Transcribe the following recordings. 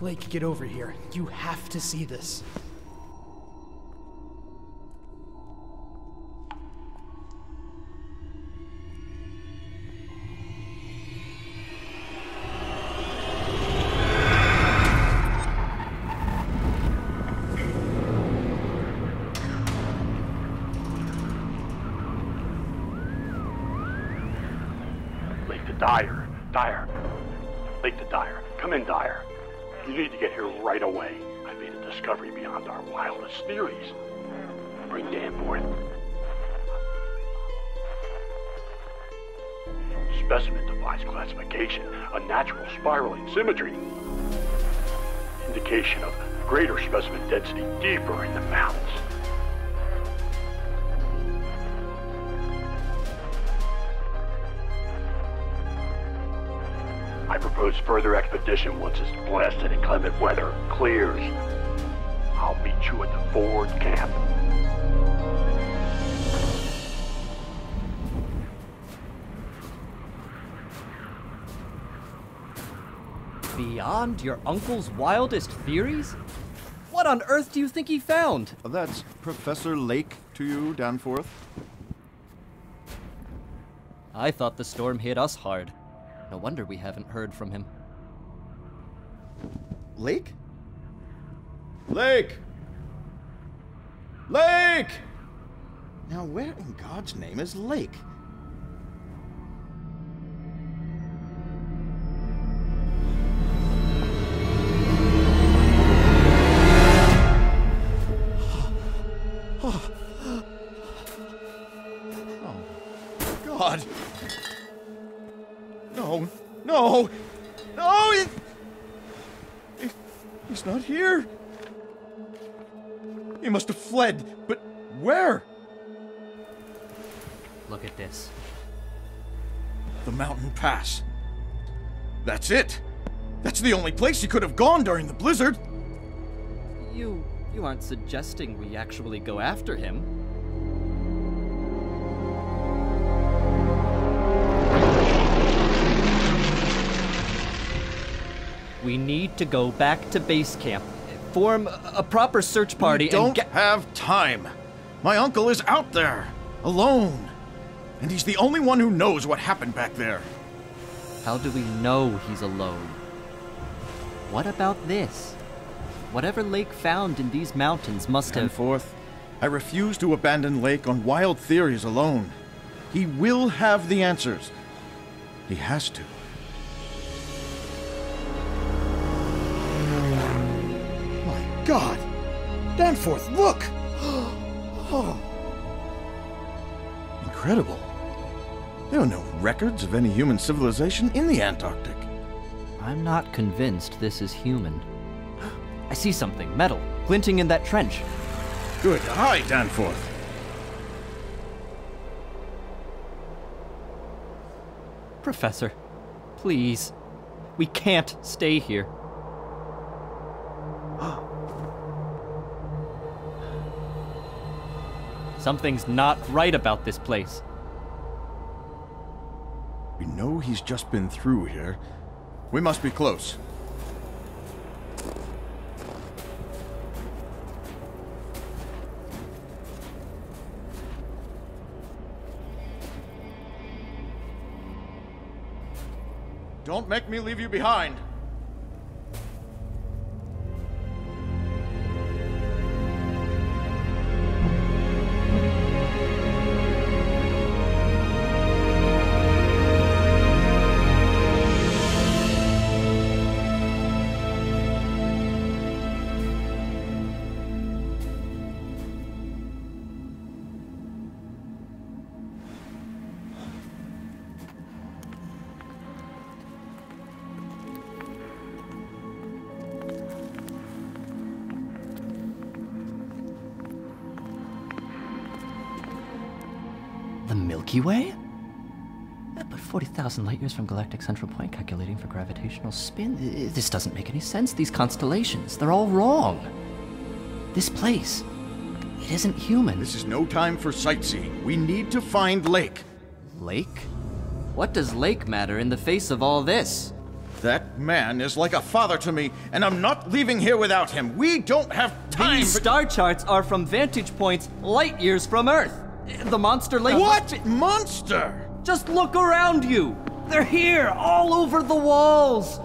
Blake, get over here. You have to see this. Lake to Dyer. Dyer. Lake to Dyer. Come in, Dyer. You need to get here right away. I made a discovery beyond our wildest theories. Bring Danforth. Specimen defies classification. a natural spiraling symmetry. Indication of greater specimen density deeper in the mountains. I further expedition once this blasted inclement weather clears. I'll meet you at the Ford camp. Beyond your uncle's wildest theories? What on earth do you think he found? That's Professor Lake to you, Danforth. I thought the storm hit us hard. No wonder we haven't heard from him. Lake? Lake! Lake! Now, where in God's name is Lake? He's not here. He must have fled, but where? Look at this. The mountain pass. That's it. That's the only place he could have gone during the blizzard. You you aren't suggesting we actually go after him? We need to go back to base camp, form a- proper search party, we don't have time. My uncle is out there, alone. And he's the only one who knows what happened back there. How do we know he's alone? What about this? Whatever Lake found in these mountains must have. forth. I refuse to abandon Lake on wild theories alone. He will have the answers. He has to. God! Danforth, look! oh. Incredible. There are no records of any human civilization in the Antarctic. I'm not convinced this is human. I see something, metal, glinting in that trench. Good eye, Danforth. Professor, please. We can't stay here. Something's not right about this place. We know he's just been through here. We must be close. Don't make me leave you behind. Milky Way? But 40,000 light years from galactic central point, calculating for gravitational spin. This doesn't make any sense. These constellations, they're all wrong. This place, it isn't human. This is no time for sightseeing. We need to find Lake. Lake? What does lake matter in the face of all this? That man is like a father to me, and I'm not leaving here without him. We don't have time. These star charts are from vantage points light years from Earth. The monster lake. What monster? Just look around you. They're here, all over the walls.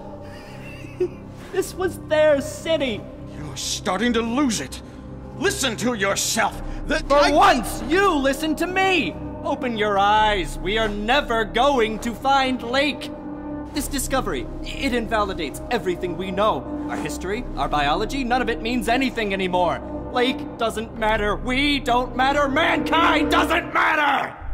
this was their city. You're starting to lose it. Listen to yourself. The, For I- once, you listen to me. Open your eyes. We are never going to find Lake. This discovery, it invalidates everything we know. Our history, our biology, none of it means anything anymore. Lake doesn't matter. We don't matter. Mankind doesn't matter.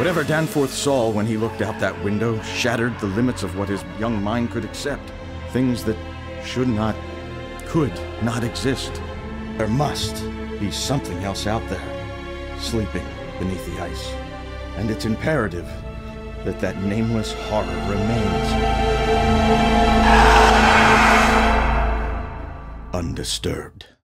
Whatever Danforth saw when he looked out that window shattered the limits of what his young mind could accept. Things that should not, could not exist. There must be something else out there, sleeping beneath the ice. And it's imperative that that nameless horror remains undisturbed.